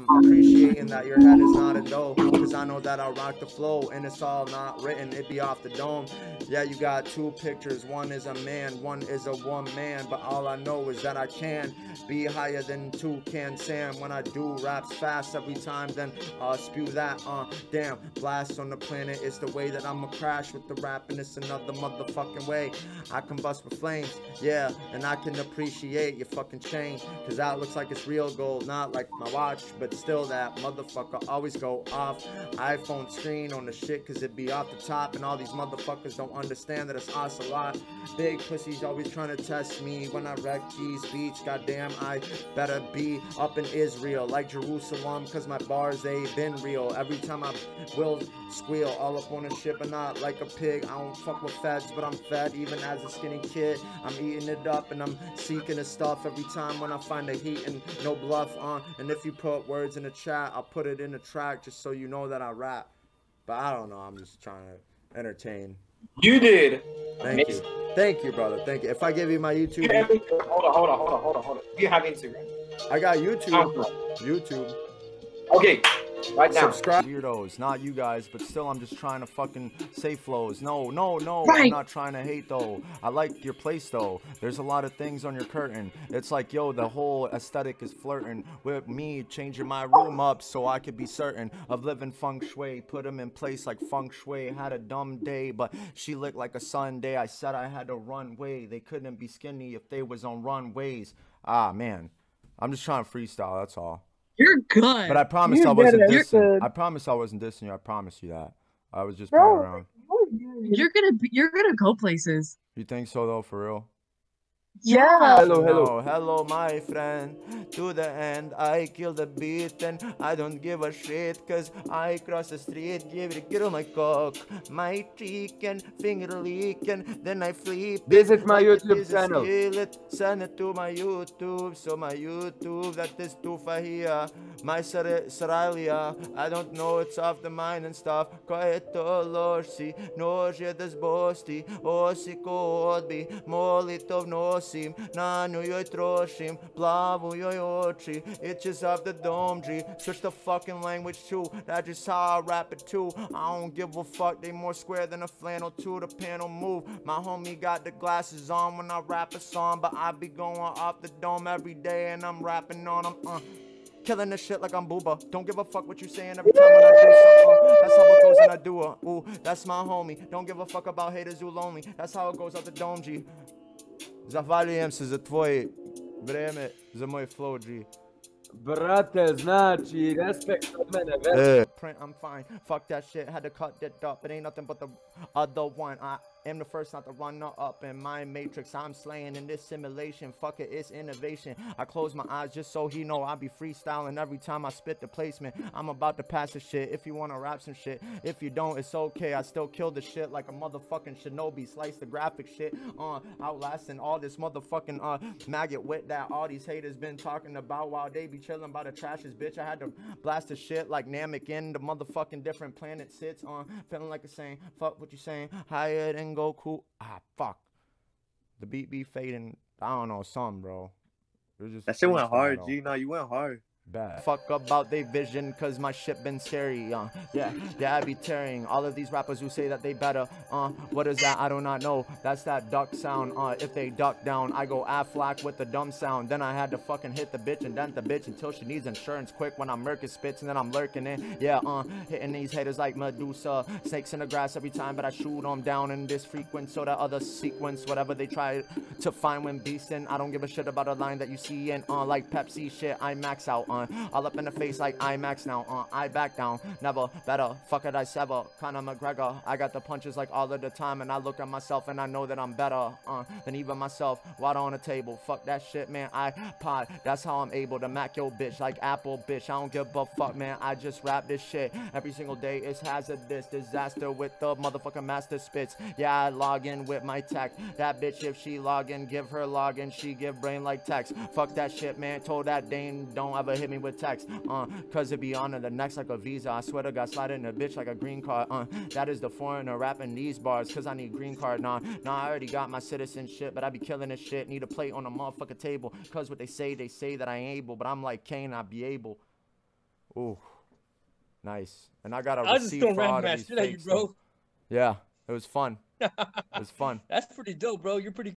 appreciating that your head is not a dough because i know that i'll rock the flow and it's all not written it be off the dome. Yeah you got two pictures one is a man one is a one man but all i know is that i can be higher than two can sam. When i do raps fast every time then uh spew that uh damn blast on the planet it's the way that i'ma crash with the rap and it's another motherfucking way. I combust with flames yeah and i can appreciate your fucking chain because that looks like it's real gold not like my watch but still that motherfucker always go off. iPhone screen on the shit cause it be off the top and all these motherfuckers don't understand that it's us a lot. Big pussies always trying to test me when I wreck these beats. Goddamn, I better be up in Israel like Jerusalem cause my bars they been real. Every time I will squeal all up on a ship and not like a pig. I don't fuck with feds, but I'm fed even as a skinny kid. I'm eating it up and I'm seeking the stuff every time when I find the heat and no bluff on. And if you put words in the chat, I'll put it in the track just so you know that I rap. But I don't know. I'm just trying to entertain. You did. Thank you. Thank you, brother. Thank you. If I give you my YouTube, hold on, hold on, hold on, hold on, hold on. Do you have Instagram? I got YouTube. YouTube. Okay, Right now. Subscribe. Weirdos, not you guys, but still, I'm just trying to fucking say flows. No, no, no. Right. I'm not trying to hate though. I like your place though. There's a lot of things on your curtain. It's like, yo, the whole aesthetic is flirting with me, changing my room up so I could be certain of living feng shui. Put them in place like feng shui. Had a dumb day, but she looked like a Sunday. I said I had to run way. They couldn't be skinny if they was on runways. Ah, man. I'm just trying to freestyle. That's all. You're good. But I promise you I wasn't dissing. I promise I wasn't dissing you. I promise you that. I was just Bro, playing around. You're gonna be, you're gonna go places. You think so though, for real? Yeah. Hello, hello. hello, my friend. To the end, I kill the beat and I don't give a shit cause I cross the street, give it a girl my cock, my cheek and finger leak and then I flip. Visit my YouTube channel. It, send it to my YouTube, so my YouTube, that is tufa here. My Saralia, I don't know, it's off the mind and stuff. Koeto loši, nože da zbosti, osi ko odbi, molitov nosim, na nju joj trošim, plavu joj oči, itches of the dome G, switch the fucking language too, that's just how I rap it too, I don't give a fuck, they more square than a flannel to the panel move, my homie got the glasses on when I rap a song, but I be going off the dome every day and I'm rapping on them, uh. Killing this shit like I'm Booba. Don't give a fuck what you saying every time when I do something. Uh, that's how it goes when I do it. Ooh, that's my homie. Don't give a fuck about haters who lonely. That's how it goes out the dome, G. Zahvaljujem se za tvoje vreme, za moj flow, G. Brate, znači, respekt od mene, već. Print, I'm fine. Fuck that shit, had to cut that up. It ain't nothing but the other one. I am the first not to run up in my matrix. I'm slaying in this simulation. Fuck it, it's innovation. I close my eyes just so he know I be freestyling every time I spit the placement. I'm about to pass the shit. If you wanna rap some shit, if you don't, it's okay. I still kill the shit like a motherfucking shinobi. Slice the graphic shit on uh, outlasting all this motherfucking uh maggot wit that all these haters been talking about while they be chilling by the trashes, bitch. I had to blast the shit like Namek in the motherfucking different planet sits on. Uh, feeling like a saying, fuck what you saying, higher than Goku. Ah, fuck. The beat be fading. I don't know, some bro. Just that shit went hard, G. No, you went hard bad. Fuck about they vision, cause my shit been scary, uh, yeah, yeah, I be tearing all of these rappers who say that they better, uh, what is that, I do not know, that's that duck sound, uh, if they duck down, I go Aflac with the dumb sound, then I had to fucking hit the bitch and dent the bitch until she needs insurance quick when I'm murking spits and then I'm lurking in, yeah, uh, hitting these haters like Medusa, snakes in the grass every time, but I shoot them down in this frequency or that other sequence, whatever they try to find when beasting, I don't give a shit about a line that you see and, uh, like Pepsi shit, I max out, on. All up in the face like IMAX now. Uh, I back down. Never better. Fuck it, I sever. Conor McGregor. I got the punches like all of the time, and I look at myself and I know that I'm better uh, than even myself. Water on the table. Fuck that shit, man. I pod. That's how I'm able to mac your bitch like Apple, bitch. I don't give a fuck, man. I just rap this shit every single day. It's hazardous disaster with the motherfucking master spits. Yeah, I log in with my tech. That bitch, if she log in, give her login. She give brain like text. Fuck that shit, man. Told that Dane don't ever hit me with text, uh, cause it be on the next like a visa. I swear to God, slide in a bitch like a green card, uh, that is the foreigner rapping these bars, cause I need green card, nah, nah, I already got my citizenship, but I be killing this shit, need a plate on a motherfucking table, cause what they say, they say that I ain't able, but I'm like, Cain, I be able. Ooh, nice. And I got a I receipt for all of these you, bro. Yeah, it was fun. It was fun. That's pretty dope, bro. You're pretty